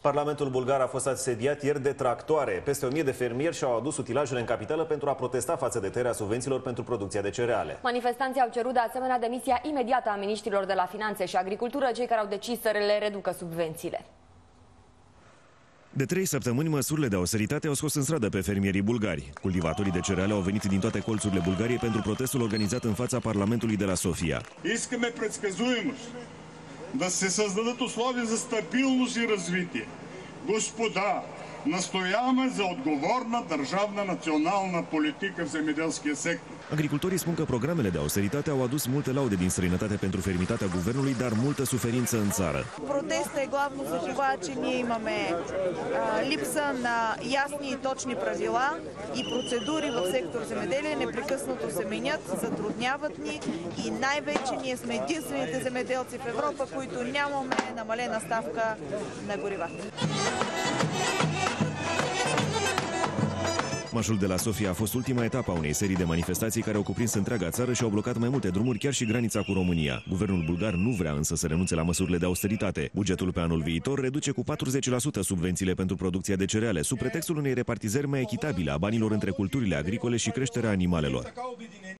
Parlamentul bulgar a fost asediat ieri de tractoare. Peste o mie de fermieri și-au adus utilajele în capitală pentru a protesta față de tăierea subvențiilor pentru producția de cereale. Manifestanții au cerut de asemenea demisia imediată a ministrilor de la Finanțe și Agricultură, cei care au decis să le reducă subvențiile. De trei săptămâni, măsurile de austeritate au scos în stradă pe fermierii bulgari. Cultivatorii de cereale au venit din toate colțurile Bulgariei pentru protestul organizat în fața Parlamentului de la Sofia. Искаме предсказуемост, Да се създадат условия за стабилност и развитие. Господа, настояваме за отговорна държавна национална политика в земеделския сектор. Agricultorii spun că programele de austeritate au adus multe laude din străinătate pentru fermitatea guvernului, dar multă suferință în țară. Протеста е главно за това, че ние имаме а, липса на ясни и точни правила и процедури в сектор земеделие. Непрекъснато се менят, затрудняват ни и най-вече ние сме единствените земеделци в Европа, които нямаме намалена ставка на горивата. Mașul de la Sofia a fost ultima etapă a unei serii de manifestații care au cuprins întreaga țară și au blocat mai multe drumuri, chiar și granița cu România. Guvernul bulgar nu vrea însă să renunțe la măsurile de austeritate. Bugetul pe anul viitor reduce cu 40% subvențiile pentru producția de cereale, sub pretextul unei repartizări mai echitabile a banilor între culturile agricole și creșterea animalelor.